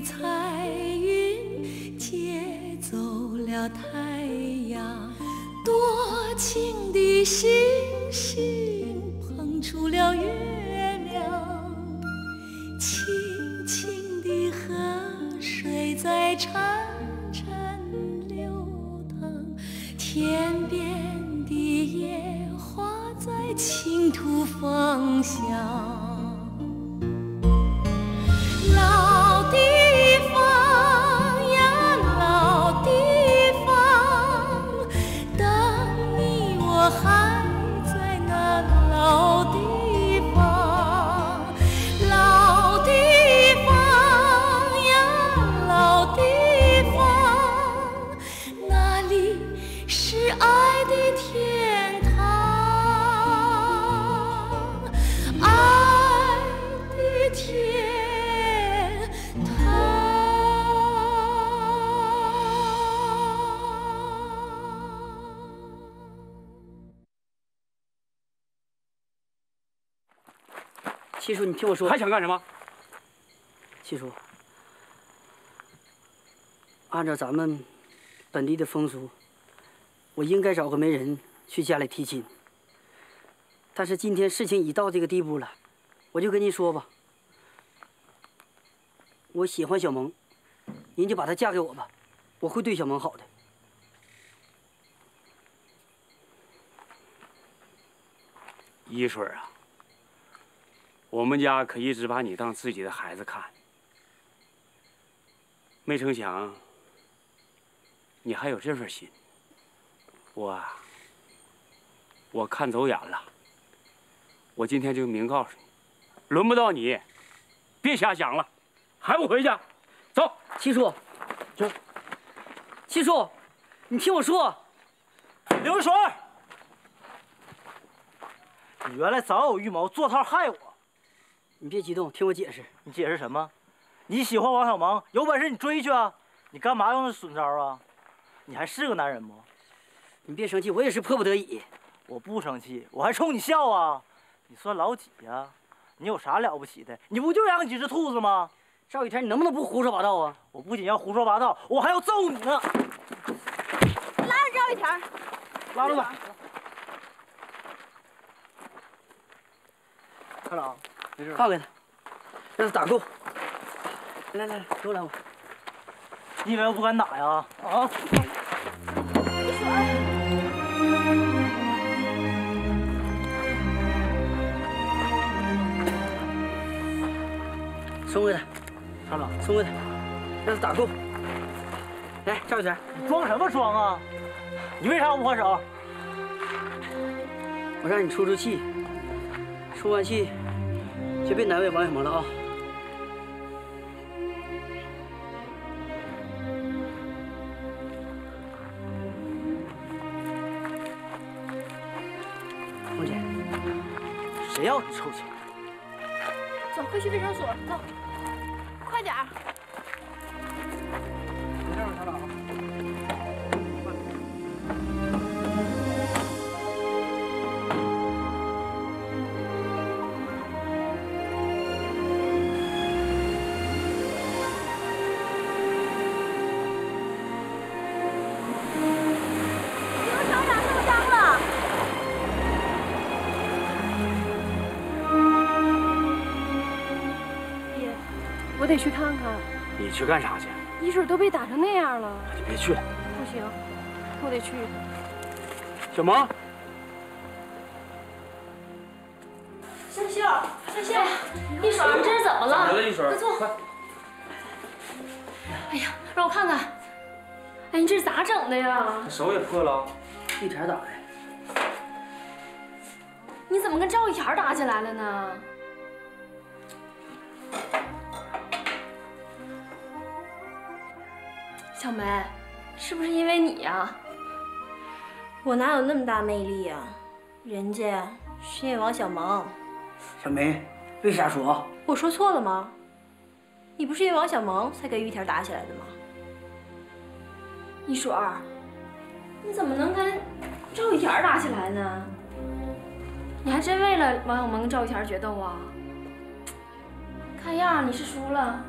彩云接走了太阳，多情的星星碰出了月亮，清清的河水在潺潺流淌，天边的野花在倾吐芳香。听我说，还想干什么？七叔，按照咱们本地的风俗，我应该找个媒人去家里提亲。但是今天事情已到这个地步了，我就跟您说吧，我喜欢小萌，您就把她嫁给我吧，我会对小萌好的。一水啊。我们家可一直把你当自己的孩子看，没成想你还有这份心。我，我看走眼了。我今天就明告诉你，轮不到你，别瞎想了，还不回去？走，七叔，走。七叔，你听我说，刘水，你原来早有预谋，做套害我。你别激动，听我解释。你解释什么？你喜欢王小萌，有本事你追去啊！你干嘛用那损招啊？你还是个男人不？你别生气，我也是迫不得已。我不生气，我还冲你笑啊！你算老几呀？你有啥了不起的？你不就养几只兔子吗？赵雨田，你能不能不胡说八道啊？我不仅要胡说八道，我还要揍你呢！拉着赵雨田，拉着吧。看着啊。放开他，让他打够。来来来，给我来我。你以为我不敢打呀？啊！松开他，厂长，松开他，让他打够。来，赵雨泉，你装什么装啊？你为啥不还手？我让你出出气，出完气。别别难为王小萌了啊！凤姐，谁要你臭钱？走，快去卫生所，走，得去看看。你去干啥去？一水都被打成那样了。那就别去了。不行，我得去。小萌，香秀，香秀，一水，你这是怎么了？怎么了，一水？快坐。快。哎呀，让我看看。哎，你这是咋整的呀？手也破了。玉田打的。你怎么跟赵玉田打起来了呢？小梅，是不是因为你呀？我哪有那么大魅力呀？人家是因为王小萌。小梅，别瞎说？我说错了吗？你不是因为王小萌才跟玉田打起来的吗？一水儿，你怎么能跟赵玉田打起来呢？你还真为了王小萌跟赵玉田决斗啊？看样你是输了。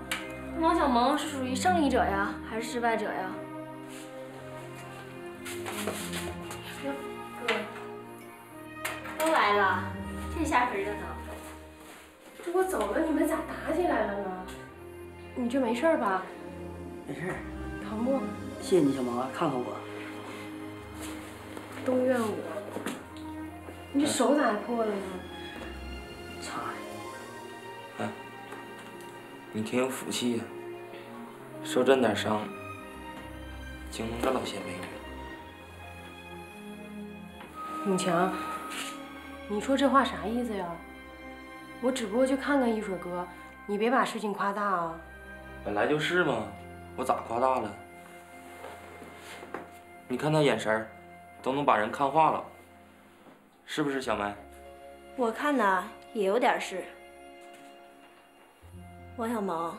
王小蒙是属于胜利者呀，还是失败者呀？哥，都来了，这下可热闹。这我走了，你们咋打起来了呢？你这没事吧？没事儿，疼不？谢谢你，小萌啊，看看我。都怨我。你这手咋还破了呢？擦的。你挺有福气呀、受这点伤，惊动这老些美女。永强，你说这话啥意思呀？我只不过去看看一水哥，你别把事情夸大啊。本来就是嘛，我咋夸大了？你看他眼神，都能把人看化了，是不是小梅？我看呐也有点事。王小萌，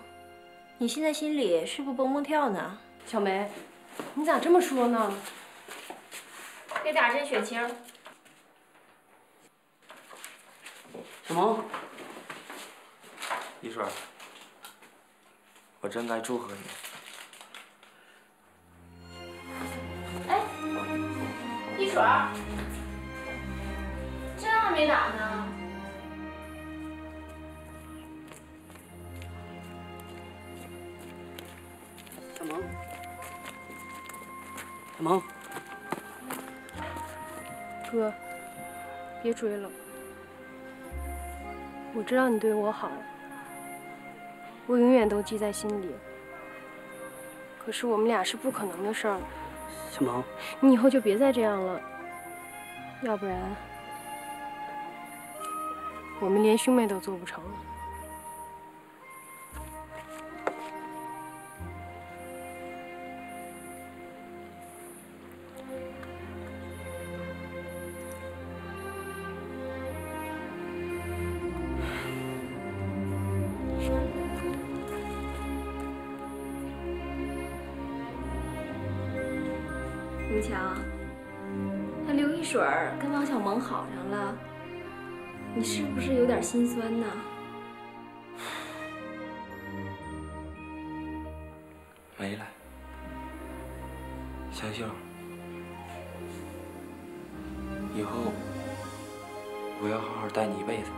你现在心里是不是蹦蹦跳呢？小梅，你咋这么说呢？给打针血清。小萌，一水儿，我真该祝贺你。哎一水儿，针还没打呢。小萌，小萌，哥，别追了。我知道你对我好，我永远都记在心里。可是我们俩是不可能的事儿，小萌，你以后就别再这样了，要不然我们连兄妹都做不成。永心酸呢？没了，香秀，以后我要好好待你一辈子。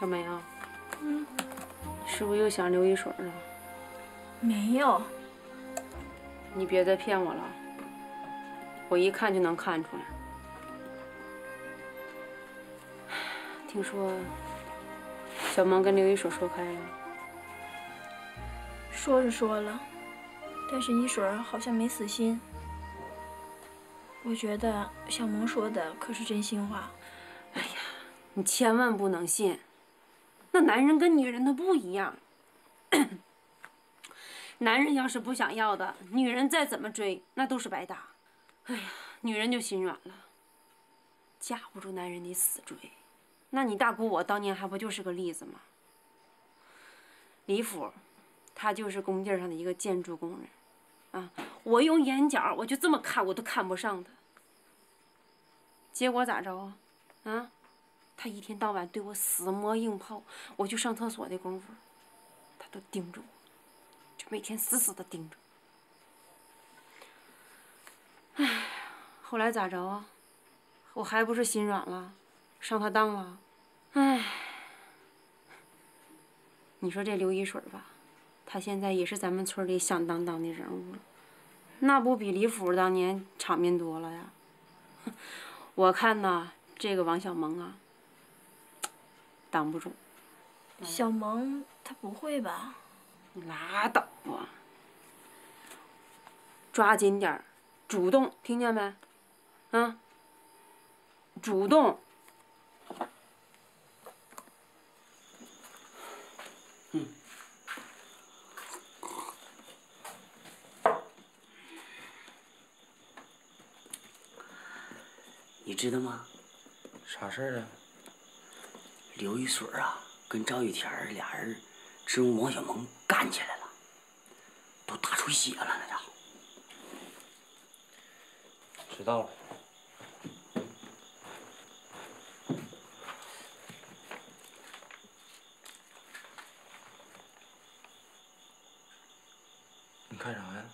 小梅啊，嗯，是不是又想刘一水了？没有，你别再骗我了，我一看就能看出来。听说小萌跟刘一水说开了，说是说了，但是一水好像没死心。我觉得小萌说的可是真心话。哎呀你千万不能信。那男人跟女人他不一样，男人要是不想要的，女人再怎么追那都是白搭。哎呀，女人就心软了，架不住男人的死追。那你大姑我当年还不就是个例子吗？李府，他就是工地上的一个建筑工人，啊，我用眼角我就这么看我都看不上他。结果咋着啊？啊？他一天到晚对我死磨硬泡，我去上厕所的功夫，他都盯着我，就每天死死的盯着。哎，后来咋着啊？我还不是心软了，上他当了。哎，你说这刘一水吧，他现在也是咱们村里响当当的人物了，那不比李府当年场面多了呀？我看呐，这个王小蒙啊。挡不住。小萌，他不会吧？你拉倒吧！抓紧点儿，主动，听见没？啊，主动。你知道吗？啥事儿啊？刘一水啊，跟赵玉田俩人支吾王小蒙干起来了，都打出血了，那家伙。知道了。你看啥呀？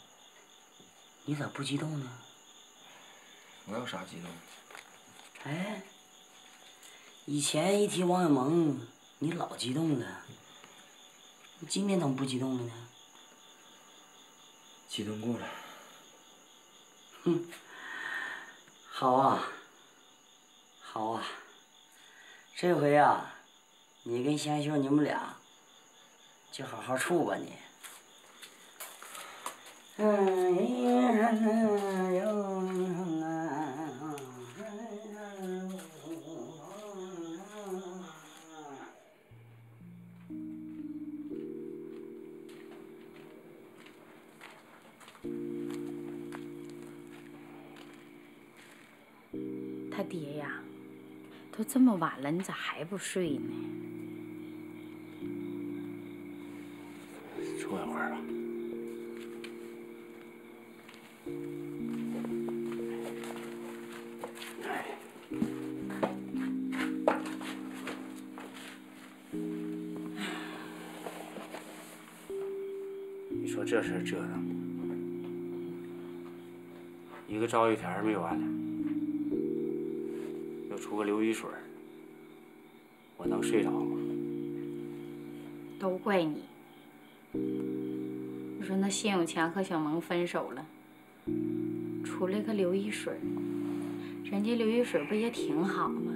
你咋不激动呢？我有啥激动？哎，以前一提王小蒙，你老激动了。你今天怎么不激动了呢？激动过了。哼，好啊，好啊。这回啊，你跟香秀你们俩就好好处吧你。嗯哟他爹呀，都这么晚了，你咋还不睡呢？强和小萌分手了，出来个刘一水，人家刘一水不也挺好吗？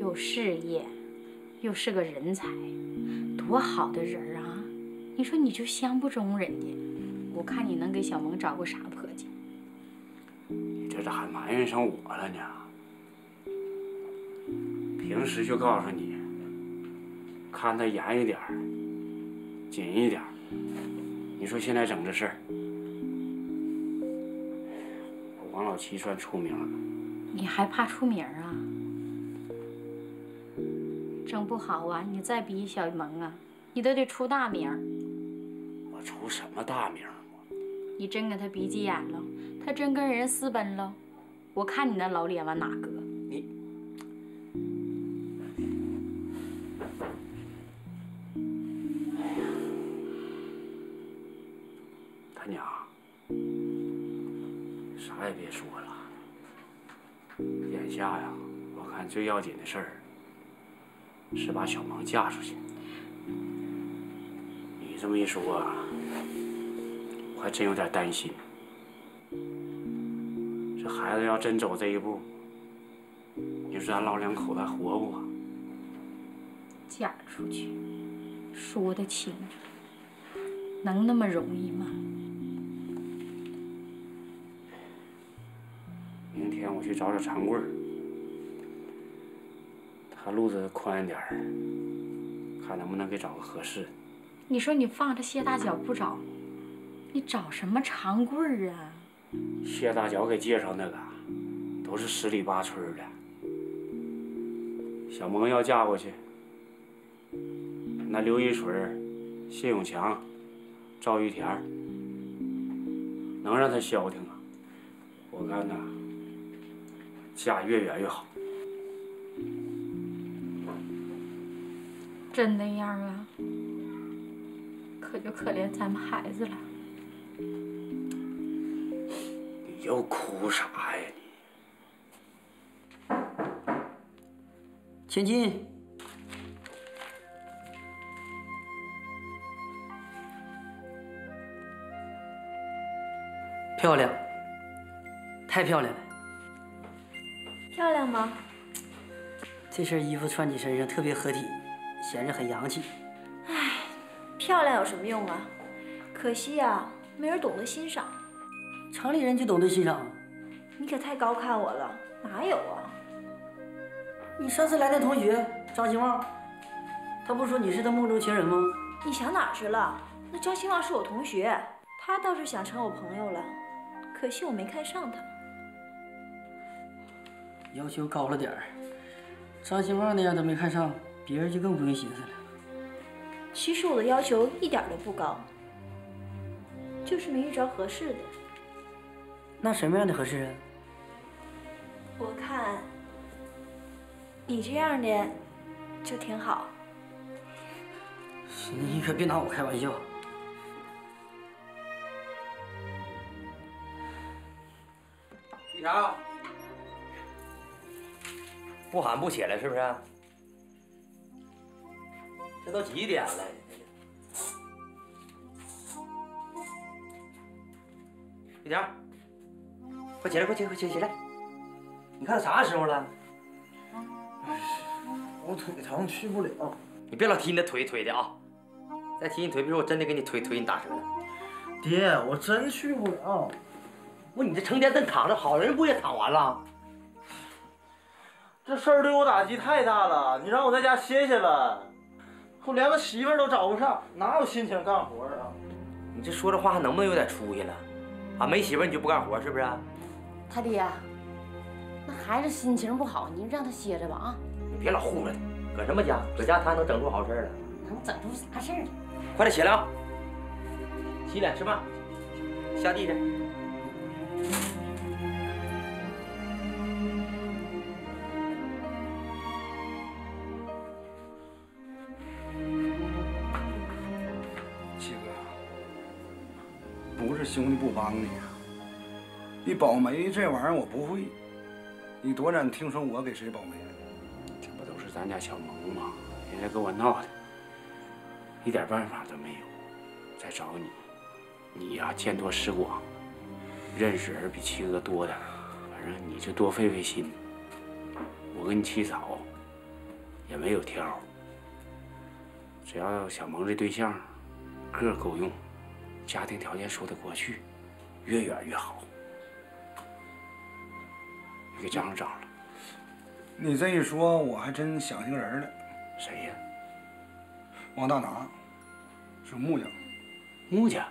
有事业，又是个人才，多好的人啊！你说你就相不中人家，我看你能给小萌找个啥婆家？你这咋还埋怨上我了呢？平时就告诉你，看他严一点，紧一点。你说现在整这事儿，王老七算出名了，你还怕出名啊？整不好啊，你再逼小萌啊，你都得出大名。我出什么大名？你真跟他逼急眼了，他真跟人私奔了，我看你那老脸往哪搁？最要紧的事儿是把小萌嫁出去。你这么一说啊，我还真有点担心。这孩子要真走这一步，你说咱老两口子还活不啊？嫁出去，说得轻，能那么容易吗？明天我去找找长贵儿，他路子宽一点儿，看能不能给找个合适的。你说你放着谢大脚不找，你找什么长棍儿啊？谢大脚给介绍那个，都是十里八村的。小萌要嫁过去，那刘一水、谢永强、赵玉田能让他消停啊？我看呐，嫁越远越好。真那样啊？可就可怜咱们孩子了。你又哭啥呀你？千金，漂亮，太漂亮了。漂亮吗？这身衣服穿你身上特别合体，显着很洋气。唉，漂亮有什么用啊？可惜呀、没人懂得欣赏。城里人就懂得欣赏。你可太高看我了，哪有啊？你上次来那同学张兴旺，他不说你是他梦中情人吗？你想哪儿去了？那张兴旺是我同学，他倒是想成我朋友了，可惜我没看上他。要求高了点儿。张兴旺那样都没看上，别人就更不用寻思了。其实我的要求一点都不高，就是没遇着合适的。那什么样的合适啊？我看你这样的就挺好。你可别拿我开玩笑。玉成，不喊不起来是不是？这都几点了？玉田，快起来，快起来，快起来！起来！你看啥时候了？我腿疼，去不了。你别老提你的腿腿的啊！再提你腿，别说我真的给你腿腿你打折了。爹，我真去不了。不，你这成天正躺着，好人不也躺完了？这事儿对我打击太大了，你让我在家歇歇呗，我连个媳妇儿都找不上，哪有心情干活啊？你这说这话还能不能有点出息了？啊，没媳妇儿你就不干活是不是？他爹，那孩子心情不好，你让他歇着吧啊！你别老护着他，搁什么家？搁家他还能整出好事儿来？能整出啥事儿来？快点起来啊！洗脸吃饭，下地去。兄弟不帮你啊，你保媒这玩意儿我不会，你多咱听说我给谁保媒了？这不都是咱家小萌吗？人家给我闹的，一点办法都没有。再找你，你呀见多识广，认识人比七哥多点，反正你就多费费心。我跟你七嫂也没有挑，只要小萌这对象个够用，家庭条件说得过去，越远越好。你给张上找了，你这一说，我还真想起个人了。谁呀？王大拿，是木匠。木匠，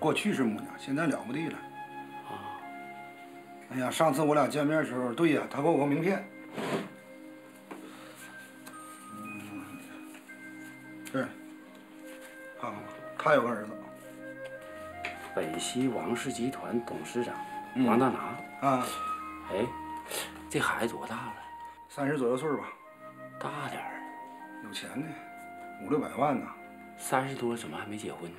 过去是木匠，现在了不地了。啊！哎呀，上次我俩见面的时候，对呀，他给我个名片。嗯，对，看看吧，他有个儿子。本溪王氏集团董事长嗯王大拿。啊。哎，这孩子多大了？三十左右岁吧。大点儿。有钱呢，五六百万呢。三十多怎么还没结婚呢？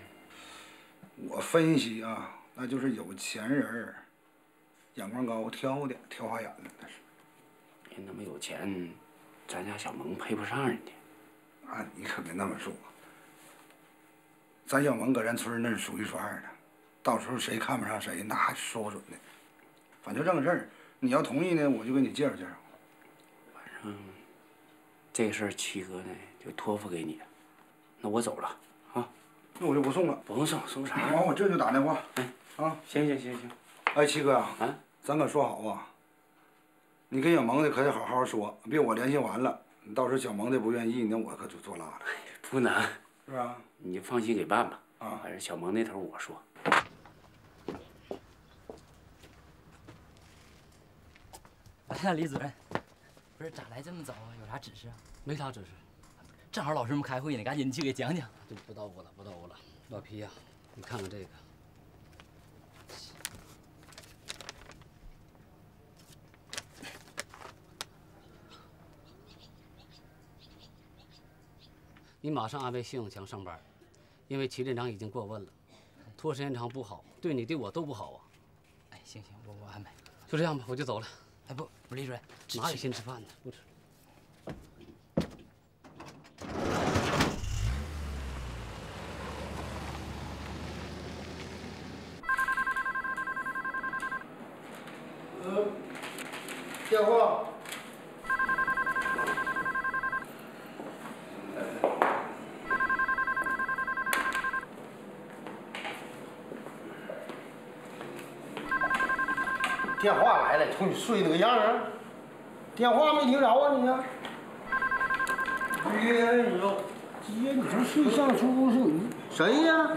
我分析啊，那就是有钱人儿，眼光高，挑的，挑花眼了，那是。人那么有钱，咱家小萌配不上人家。啊，你可别那么说。咱小萌搁咱村那是数一数二的，到时候谁看不上谁，那还说不准呢。反正这个事儿，你要同意呢，我就给你介绍介绍。反正这事儿七哥呢就托付给你了，那我走了啊。那我就不送了。不用送，送啥？完我这就打电话。哎，啊，行行行行。哎，七哥呀，啊，咱可说好啊。你跟小萌的可得好好说，别我联系完了，你到时候小萌的不愿意，那我可就坐拉了。不难，是吧？你就放心给办吧。啊，反正小萌那头我说。哎呀，李主任，不是咋来这么早啊？有啥指示啊？没啥指示。正好老师们开会呢，赶紧去给讲讲。就不耽误了，不耽误了。老皮呀、你看看这个。你马上安排谢永强上班，因为齐镇长已经过问了，拖时间长不好，对你对我都不好啊。哎，行行，我我安排。就这样吧，我就走了。哎不，不，李主任，哪有心吃饭呢？不吃。电话来了，瞅你睡那个样儿，电话没听着啊你？哎呦，姐，你这睡相出是你谁呀？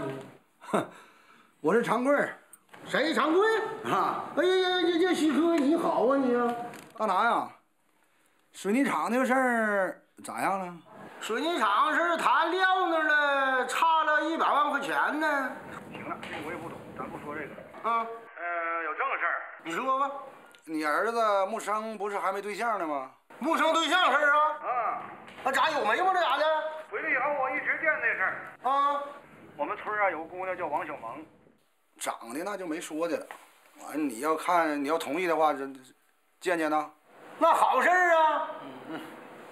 哼，我是长贵儿。谁长贵？啊！哎呀呀呀呀！西哥你好啊你！大拿呀，水泥厂那个事儿咋样了？水泥厂是谈撂那儿了，差了一百万块钱呢。行了，这我也不懂，咱不说这个。啊，你说吧。你儿子木生不是还没对象呢吗？木生对象事儿啊？啊，那咋有没吗？这咋的？回来以后我一直惦那事儿。啊，我们村啊有个姑娘叫王小萌，长得那就没说的了。完，你要看你要同意的话，这见见呢。那好事儿啊。嗯嗯。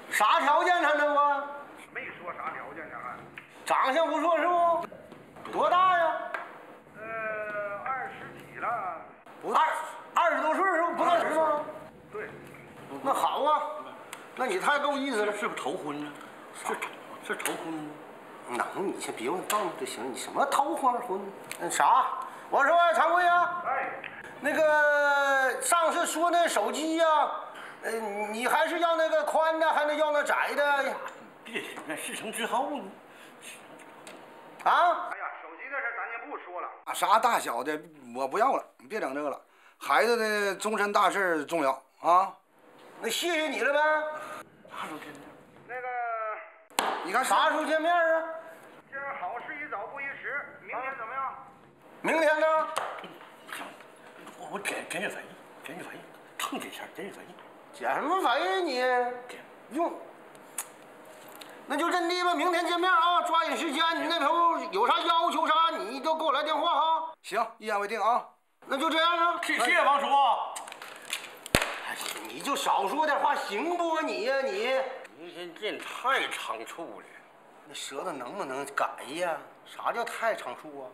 啥条件他能啊？没说啥条件呢还。长相不错是不？多大呀？呃，二十几了。不二二十多岁是不？不到十吗？对。那好啊，那你太够意思了。是不是头婚呢？是是头婚吗？能，你先别问账就行。你什么头花婚？那啥，我说常贵啊，哎，那个上次说那手机呀、呃，你还是要那个宽的，还是要那窄的？别行啊，事成之后呢？啊？哎呀，手机的事咱就不说了。啊，啥大小的我不要了，你别整这个了。孩子的终身大事重要啊。那谢谢你了呗。啥时候见面？那个，你看啥时候见面啊？今儿好事一早不宜迟，明天怎么样？明天呢？我我减减减肥，减减肥，蹭几下减减肥。减什么肥你？用。那就认地吧，明天见面啊，抓紧时间。你那头有啥要求啥，你都给我来电话哈。行，一言为定啊。那就这样啊。谢谢王叔。哎呀，你就少说点话行不？你呀你。明天见太仓促了。那舌头能不能改呀？啥叫太仓促啊？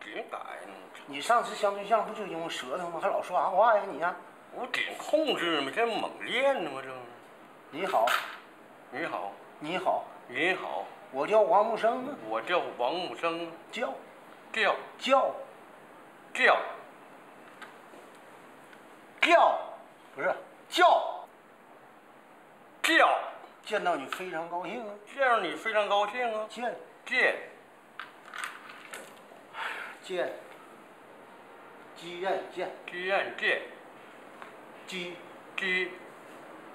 别改呢。你上次相对象不就因为舌头吗？还老说啥话呀你呀？我点控制嘛，这猛练呢吗？这。你好。你好。你好。你好。我叫王木生啊。我叫王木生。叫。叫。叫。叫。叫。不是叫。叫。见到你非常高兴啊！见到你非常高兴啊！见见见鸡燕见鸡燕见鸡鸡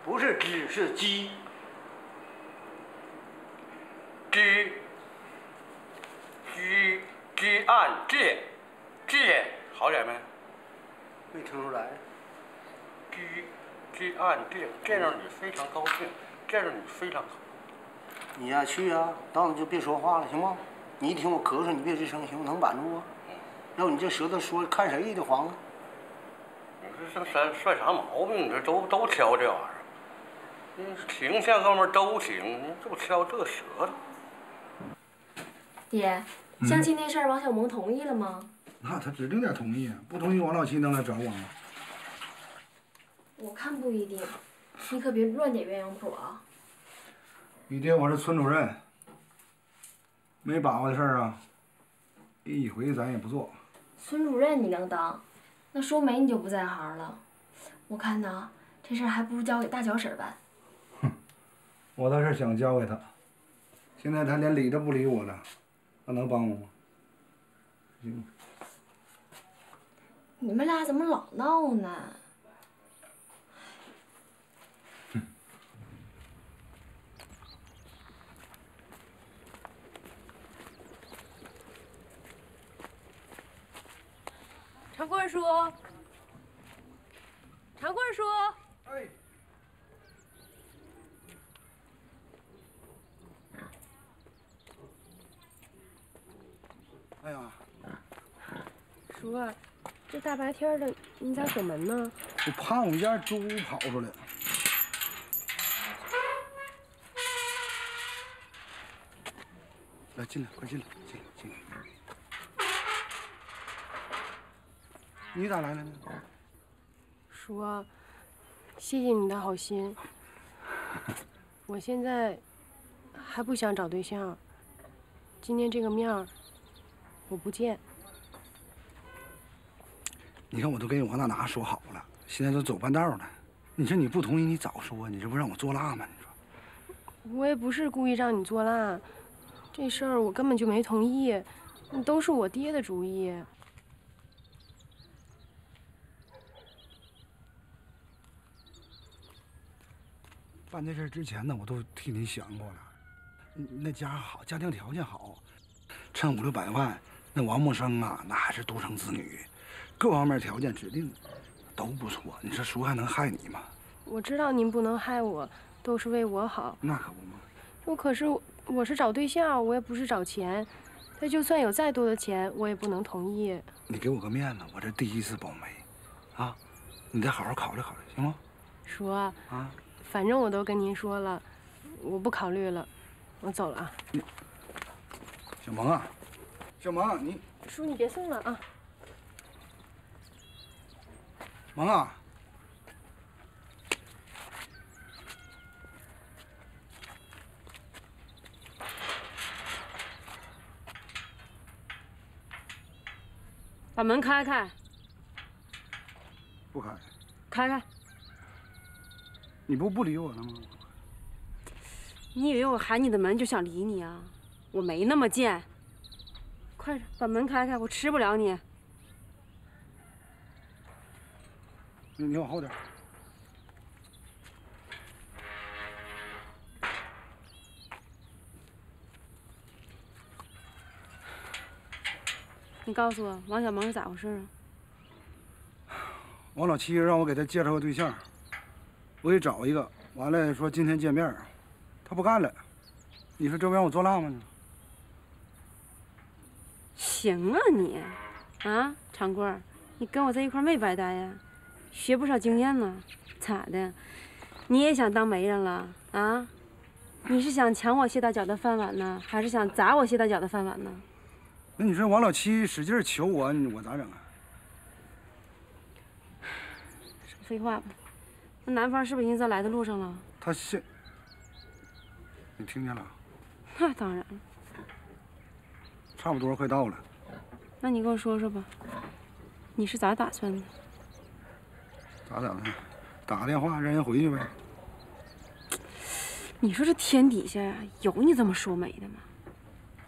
不是鸡是鸡鸡鸡鸡案见见好点没？没听出来。鸡鸡案见见到你非常高兴。见着你非常好，你呀去啊，到那就别说话了，行吗？你一听我咳嗽，你别吱声，行，能板住啊？要不你这舌头说，看谁的黄啊？你这这算算啥毛病？你这都都挑这玩意儿，嗯，形象方面都行，你就挑这舌头。爹，相亲那事儿，王小萌同意了吗？那他指定得同意啊，不同意王老七能来找我吗？我看不一定。你可别乱点鸳鸯谱啊！你爹我是村主任，没把握的事儿啊，一回咱也不做。村主任你能当，那说媒你就不在行了。我看呐，这事儿还不如交给大脚婶办。哼，我倒是想交给他，现在他连理都不理我了，他能帮我吗？行。你们俩怎么老闹呢？长贵叔，长贵叔，哎，哎呀，叔啊，这大白天的，你咋锁门呢？我怕我们家猪跑出来。来，进来，快进来，进来，进来。你咋来了呢？叔啊，谢谢你的好心。我现在还不想找对象。今天这个面儿，我不见。你看，我都跟王大拿说好了，现在都走半道了。你说你不同意，你早说，你这不让我作辣吗？你说。我也不是故意让你作辣，这事儿我根本就没同意，都是我爹的主意。干这事之前呢，我都替您想过了。那家好，家庭条件好，趁五六百万，那王木生啊，那还是独生子女，各方面条件指定都不错。你说叔还能害你吗？我知道您不能害我，都是为我好。那可不嘛。我可是我是找对象，我也不是找钱。他就算有再多的钱，我也不能同意。你给我个面子，我这第一次保媒，啊，你再好好考虑考虑，行吗？叔啊，反正我都跟您说了，我不考虑了，我走了啊。小萌啊，小萌，你叔你别送了啊。萌啊。把门开开。不开。开开。你不不理我了吗？你以为我喊你的门就想理你啊？我没那么贱。快点把门开开，我吃不了你。你你往后点。你告诉我，王小萌是咋回事啊？王老七让我给他介绍个对象，我给找一个，完了说今天见面，他不干了。你说这不让我做辣吗？行啊你，啊长贵，你跟我在一块没白待呀，学不少经验呢。咋的？你也想当媒人了啊？你是想抢我谢大脚的饭碗呢，还是想砸我谢大脚的饭碗呢？那你说王老七使劲求我，我咋整啊？少废话吧。那男方是不是已经在来的路上了？他现，你听见了？那当然了。差不多快到了。那你跟我说说吧，你是咋打算的？咋整的？打个电话让人回去呗。你说这天底下有你这么说媒的吗？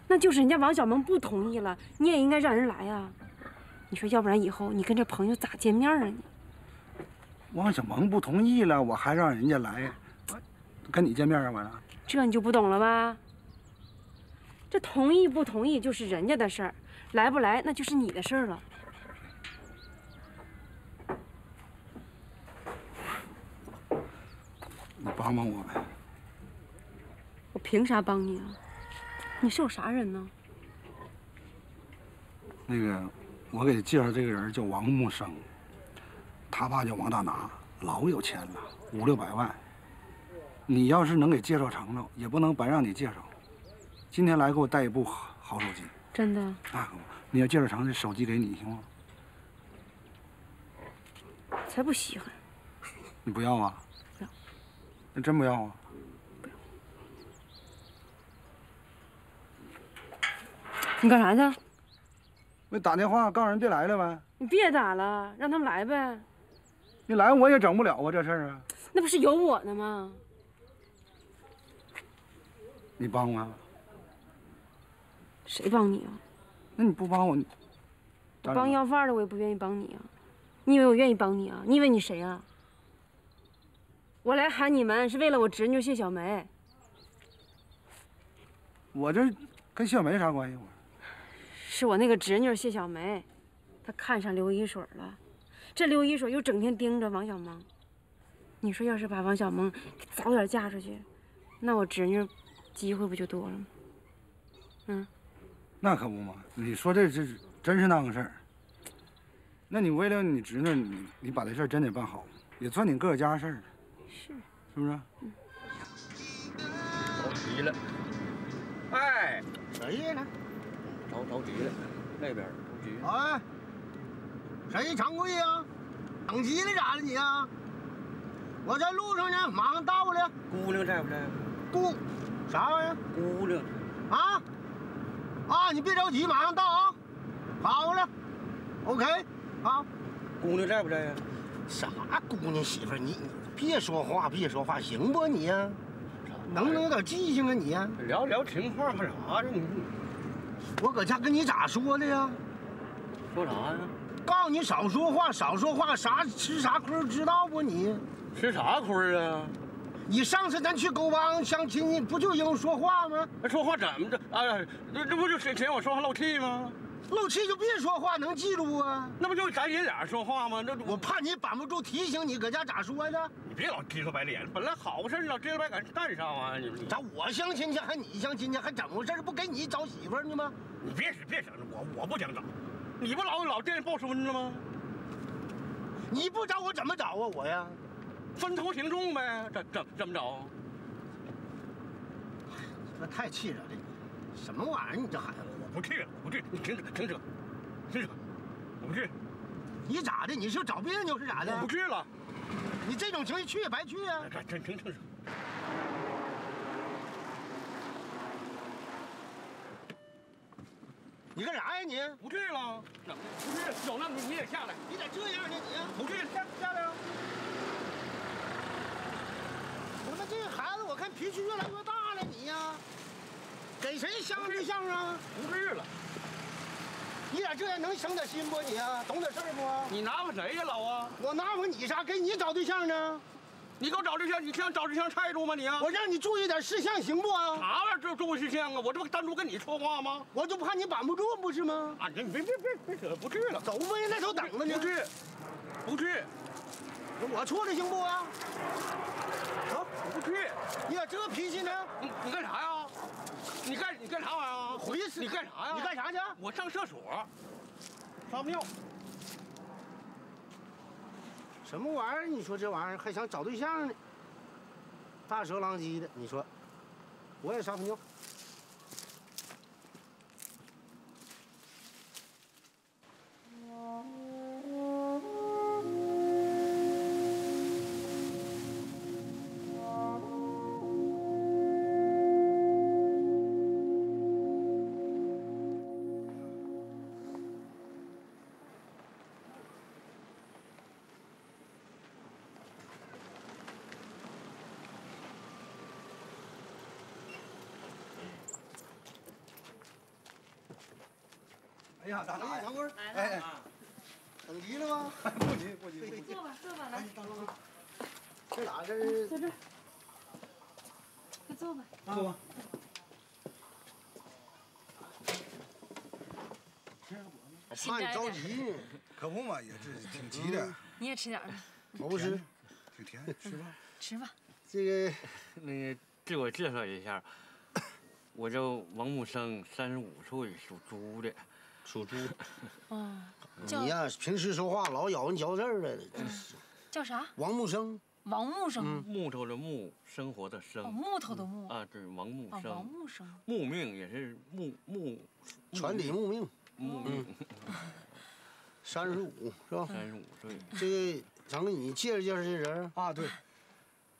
那就是人家王小萌不同意了，你也应该让人来呀。你说要不然以后你跟这朋友咋见面啊？你王小萌不同意了，我还让人家来，跟你见面啊？完了，这你就不懂了吧？这同意不同意就是人家的事儿，来不来那就是你的事儿了。你帮帮我呗。我凭啥帮你啊？你是有啥人呢？那个，我给他介绍这个人叫王木生，他爸叫王大拿，老有钱了，五六百万。你要是能给介绍成了，也不能白让你介绍。今天来给我带一部好手机。真的？那可不，你要介绍成，这手机给你行吗？才不稀罕。你不要啊？不要。那真不要啊？你干啥去？我打电话告诉人别来了呗。你别打了，让他们来呗。你来我也整不了啊，这事儿啊。那不是有我呢吗？你帮我。谁帮你啊？那你不帮我，我帮要饭的我也不愿意帮你啊。你以为我愿意帮你啊？你以为你谁啊？我来喊你们是为了我侄女谢小梅。我这跟谢小梅啥关系？我。是我那个侄女谢小梅，她看上刘一水了，这刘一水又整天盯着王小蒙。你说要是把王小蒙早点嫁出去，那我侄女机会不就多了吗？嗯，那可不嘛！你说这这真是那个事儿。那你为了你侄女，你你把这事儿真得办好，也算你个家事儿。是，是不是？嗯。着急了。哎，谁呢？着着急了，那边着急。哎，谁长贵呀？等急了咋了你啊？我在路上呢，马上到了。姑娘在不在？姑，啥玩意儿？姑娘。啊？啊，你别着急，马上到啊。好了，OK，啊。姑娘在不在呀？啥姑娘媳妇？你你别说话，别说话，行不你呀？能不能有点记性啊你呀？聊聊情话干啥呢？你。我搁家跟你咋说的呀？说啥呀？告诉你少说话，少说话，啥吃啥亏知道不你？吃啥亏啊？你上次咱去沟帮相亲，不就因为说话吗？说话怎么着？哎，这这不就嫌嫌我说话漏气吗？漏气就别说话，能记住啊？那不就咱爷俩说话吗？那我怕你板不住，提醒你搁家咋说的？你别老急头白脸，本来好事你老急头白脸干啥玩意儿？你咋我相亲去，还你相亲去，还怎么回事？不给你找媳妇呢吗？你别别整，我我不想找，你不老老惦记抱孙子吗？你不找我怎么找啊？我呀，分头行动呗，怎怎怎么找？那太气人了，什么玩意儿？你这孩子，我不去了，我不去，你停车停车，停车，我不去。你咋的？你是找别扭是咋的？我不去了。你这种情绪去也白去啊！停停停止。你干啥呀你？不去了，怎么不去？有那你你也下来。你咋这样呢你？不去，下下来啊！我说这孩子，我看脾气越来越大了，你呀，给谁相对象啊？不去了。你咋这样能省点心不你啊？懂点事儿不？你拿我谁呀老啊？我拿我你啥？给你找对象呢？你给我找对象，你像找对象态度吗你啊？我让你注意点事项行不啊？啥玩意儿这注意事项啊？我这不单独跟你说话吗？我就怕你板不住不是吗？啊，你别别别别扯，不去了，走呗，那头等着呢。不去，不去，我错了行不啊？走，我不去。你咋这脾气呢？你你干啥呀？你干你干啥玩意儿啊？回去你干啥呀？你干啥去？我上厕所，撒尿。什么玩意儿？你说这玩意儿还想找对象呢？大蛇狼藉的，你说，我也撒泡尿。哎呀，大哎，爷，长官，哎哎，等急了吗？不急不急不急。坐吧，坐吧，来，这哪这是？在这儿，快坐吧。坐吧。我怕你着急呢。可不嘛，也是挺急的。你也吃点儿吧，我不吃。挺甜，吃吧。吃吧。这个 那个自我介绍一下，我叫王木生，三十五岁，属猪的。属猪。哦，你呀，平时说话老咬文嚼字儿的，真是。叫啥？王木生。王木生。木头的木，生活的生。哦，木头的木。啊，对，王木哦，生。王木生。木命也是木木。传理木命。木命。三十五是吧？三十五岁。这个，咱给你介绍介绍这人啊，对，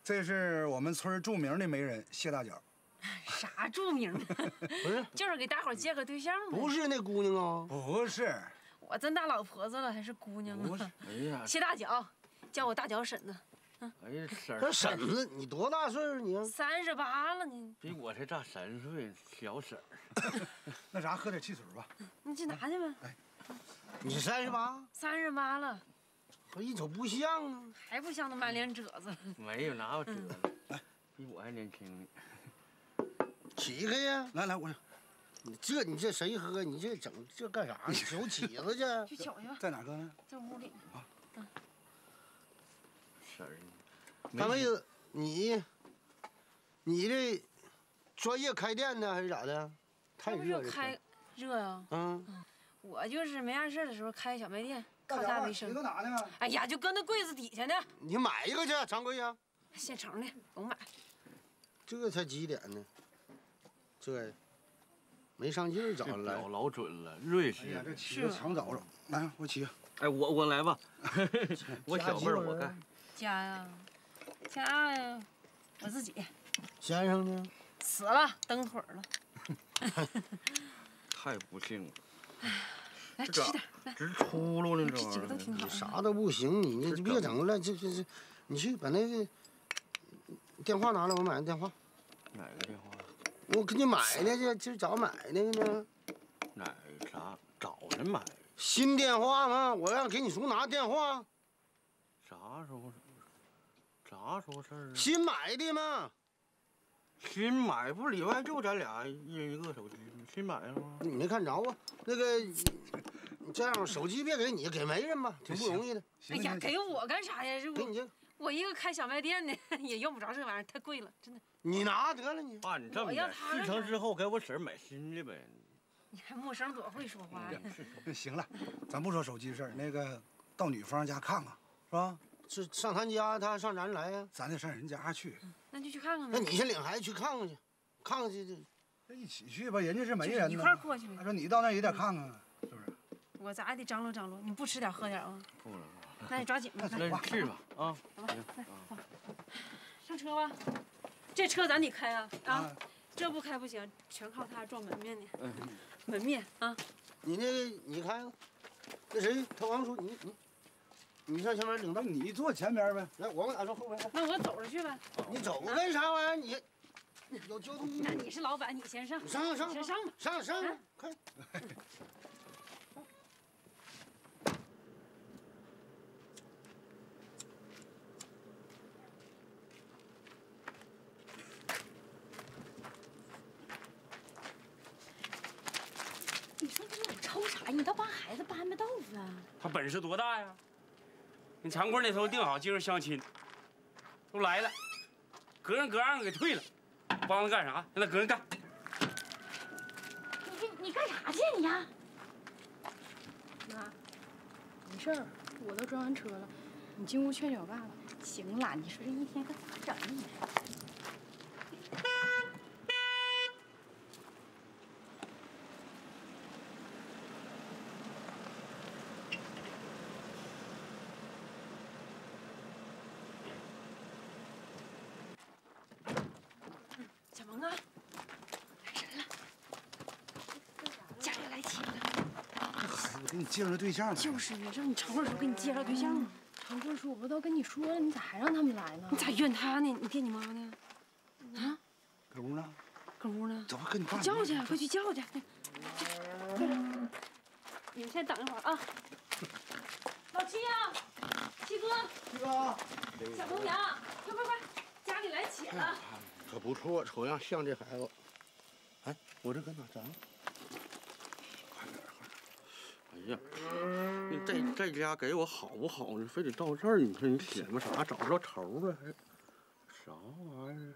这是我们村著名的媒人谢大脚。啥著名的？不是，就是给大伙儿介个对象呗。不是那姑娘啊，不是。我真大老婆子了，还是姑娘啊不是啊？哎呀，谢大脚，叫我大脚婶子。哎呀，婶儿。这婶子，你多大岁数你？三十八了你。比我才大三岁，小婶儿。那啥，喝点汽水吧。你去拿去吧。哎，你三十八？三十八了。我一瞅不像啊。还不像那满脸褶子。没有，哪有褶子？来，比我还年轻呢。起开呀！来来，我。你这你这谁喝？你这整这干啥？你瞅起子去。去瞧去吧。在哪搁呢？在屋里。啊。嗯。婶儿。大妹子，你，你这专业开店的，还是咋的？太热了。开热呀。嗯。我就是没啥事的时候开小卖店，靠家为生。你搁哪呢？哎呀，就搁那柜子底下呢。你买一个去，掌柜呀。现成的，甭买。这才几点呢？这没上劲儿，早来。表老准了，瑞士。哎呀，这起的长早了。来，我起。哎，我我来吧。我小辈儿我干。家呀，家呀，我自己。先生呢？死了，蹬腿了。太不幸了。来吃点，来。直出噜呢，这玩意儿。你。啥都不行，你你别整了，这这这，你去把那个电话拿来，我买个电话。哪个电话？我给你买呢，这今早买那个呢。买啥？早晨买。新电话吗？我让给你叔拿电话。啥时候？啥时候事儿啊？新买的嘛。新买不里外就咱俩一人一个手机，新买的吗？你没看着啊？那个，你这样手机别给你，给媒人吧，挺不容易的。哎呀，给我干啥呀？这给你这，我一个开小卖店的，也用不着这玩意儿，太贵了，真的。你拿得了你。爸，你这么的，他事成之后给我婶买新的呗。你还陌生多会说话呀！行了，咱不说手机事儿，那个到女方家看看，是吧？是上他家，他上咱来呀？咱得上人家去。那就去看看呗。那你先领孩子去看看去，看看去这。这一起去吧，人家是媒人呢。一块儿过去呗他说你到那儿也得看看，是不是？我咋也得张罗张罗，你不吃点喝点啊？不了，那你抓紧吧。那你去吧啊。走吧，来，上车吧，这车咱得开啊啊！这不开不行，全靠他撞门面呢。嗯门面啊！你那个你开吧，那谁，他王叔，你你你上前面领道，你坐前边呗。来，我们俩坐后边。那我走着去呗。你走干啥玩意儿？你有交通。那你是老板，你先上。上上上先上吧。上上啊快！你说这老抽啥？你倒帮孩子搬搬豆腐啊！他本事多大呀？你长贵那头定好今儿相亲，都来了，隔人隔让给退了，帮他干啥？让他搁人干。你这你干啥去你呀？妈，没事儿，我都装完车了，你进屋劝劝我爸爸。行了，你说这一天可咋整你？小萌啊，来人了，家里来亲了。孩子给你介绍对象呢。就是呀，让你长贵叔给你介绍对象呢。长贵叔，我不都跟你说了，你咋还让他们来呢？你咋怨他呢？你爹你妈呢？啊，搁屋呢？搁屋呢？走吧，跟你爸叫去，快去叫去。快点，你们先等一会儿啊。老七呀，七哥，七哥，小红娘，快快快，家里来亲了。可不错，瞅样像这孩子。哎，我这搁哪站？哎呀，你在在家给我好不好呢？非得到这儿，你说你显摆啥？找不着头了还？啥玩意儿？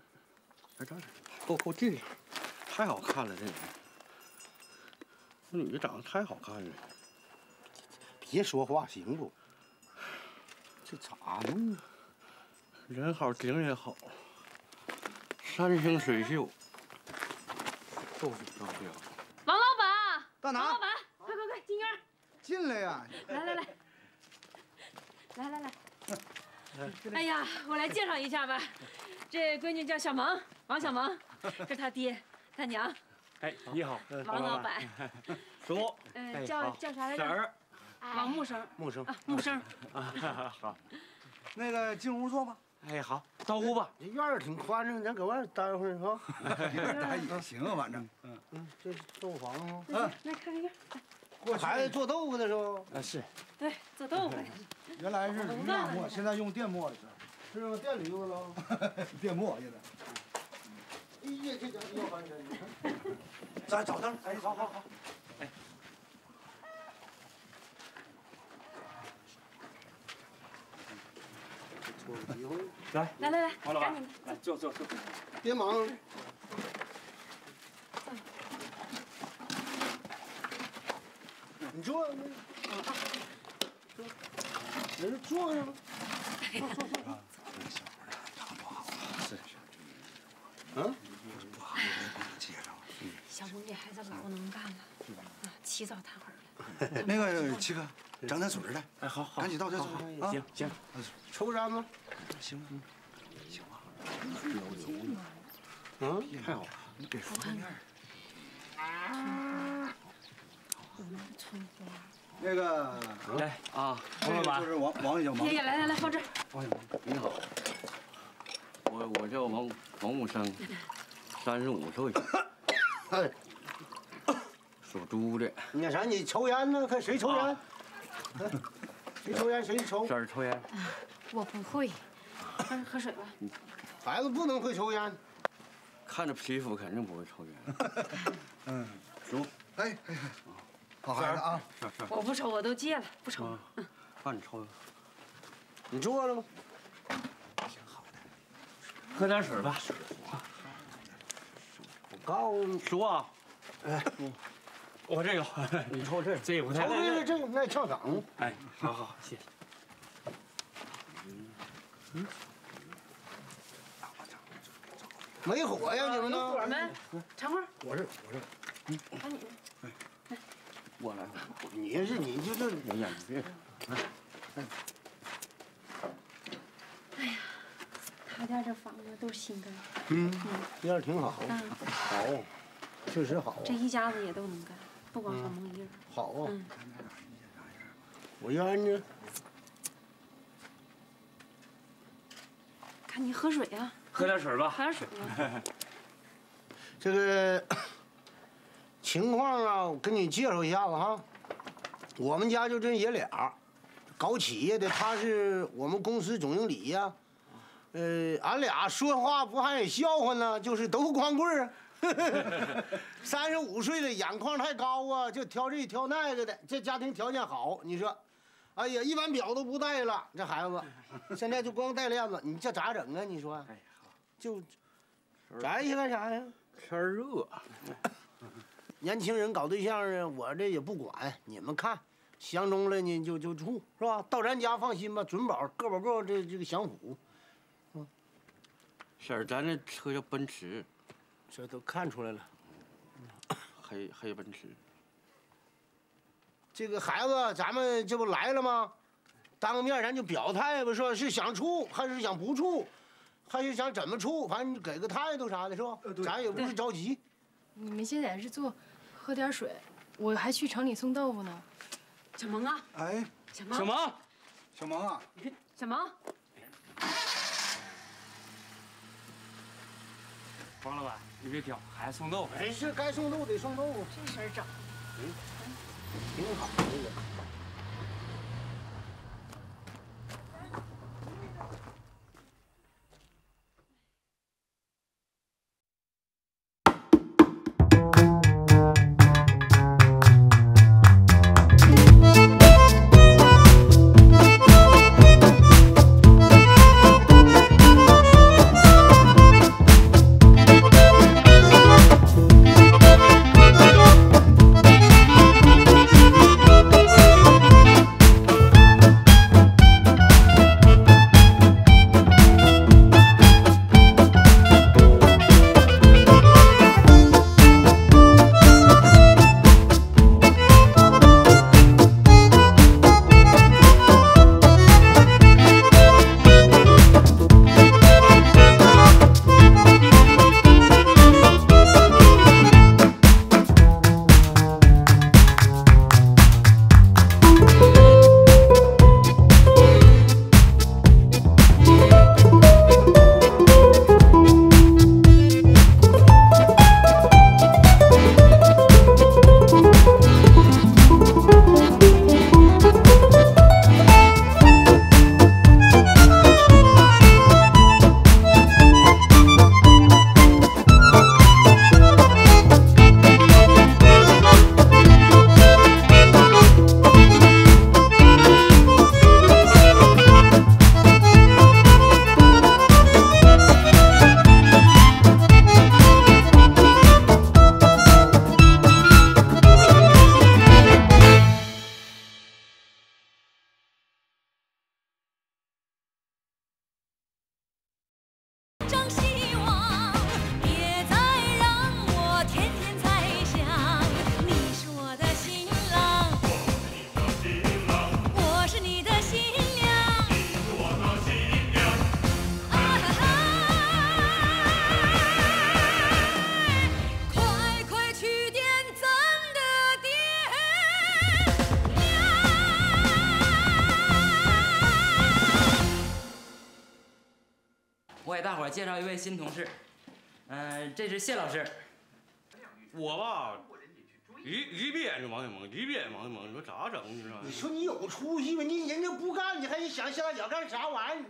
来，这儿，给我给我近点，太好看了这个。这女的长得太好看了。别说话行不？这咋弄啊？人好景也好，山清水秀，豆腐招标。王老板，大拿王老板。进来呀！来来来，来来来。哎呀，我来介绍一下吧，这闺女叫小萌，王小萌，这是她爹，他娘，哎，你好，王老板。叔，嗯，叫叫啥来着？婶儿，王木生。木生啊，木生。啊，好。那个进屋坐吧。哎，好，到屋吧。这院儿挺宽敞，咱搁外待会儿啊。待也行啊，反正。嗯嗯，这是豆腐房啊。嗯，来看看院。过孩子做豆腐的是不？啊，是。对，做豆腐。原来是驴打磨，现在用电磨的是。是用？电驴子喽。电磨现在。哎呀，这家伙要翻身！咱找灯。哎，好好好。哎。来来来来，王老板赶紧，来坐坐坐。别忙。坐，坐，人家坐上了。坐坐坐。是是。嗯。不好，我给你介绍。小萌这孩子老能干了，啊，起早贪黑了。那个七哥，整点水来。哎，好好，赶紧到这坐。啊，行行。抽烟吗？行，行吧。嗯，太好了，你给说面。那个来啊，王老板，就是王王小毛爷。爷，来来来，放这儿。王小毛，你好，我我叫王王木生，三十五岁，哎，属猪的。那啥，你抽烟呢？看谁抽烟？谁抽烟谁抽。婶儿抽烟。我不会，喝喝水吧。孩子不能会抽烟。看着皮肤肯定不会抽烟。嗯，叔，哎哎，好孩子啊，是是。我不抽，我都戒了，不抽了。嗯，爸，你抽。你坐了吗？喝点水吧。我告诉你，叔啊，哎，我这个，你抽这，这不抽太这个这个耐呛嗓。哎，好好，谢谢。嗯。没火呀，你们呢？有火没？长贵。我是我是。嗯。赶紧。来。我来。你是你就这。我眼睛。哎呀，他家这房子都是新盖。嗯。院挺好。嗯。好，确实好。这一家子也都能干，不光小萌一人。好啊。嗯。我院呢？看你喝水呀。喝点水吧。喝点水吧。这个情况啊，我跟你介绍一下子哈。我们家就这爷俩，搞企业的，他是我们公司总经理呀。呃，俺俩说话不还得笑话呢，就是都光棍儿。三十五岁的眼眶太高啊，就挑这挑那个的。这家庭条件好，你说，哎呀，一碗表都不带了，这孩子，现在就光带链子，你这咋整啊？你说？就摘下干啥呀？天热，年轻人搞对象啊，我这也不管，你们看，相中了呢就就处是吧？到咱家放心吧，准保个保个这这个享福。嗯，婶儿，咱这车叫奔驰，这都看出来了，黑黑奔驰。这个孩子，咱们这不来了吗？当个面咱就表态吧，说是想处还是想不处？还是想怎么处，反正你给个态度啥的，是吧？咱也不是着急。你们先在这坐，喝点水，我还去城里送豆腐呢。小萌啊！哎，小萌，小萌，小萌啊！小萌，王老板，你别挑，还送豆腐。没事，该送豆腐得送豆腐。这事儿整，嗯，挺好这个。这是谢老师。我吧，一一边就王一萌，一边王一萌，你说咋整？你说？你说你有出息吗？你人家不干，你还想下大脚干啥玩意儿？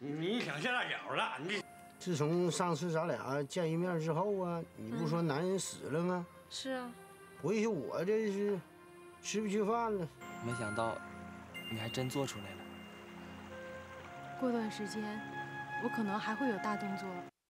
你想下大脚了？你自从上次咱俩见一面之后啊，你不说男人死了吗？是啊，回去我这是吃不去饭了。没想到你还真做出来了。过段时间，我可能还会有大动作。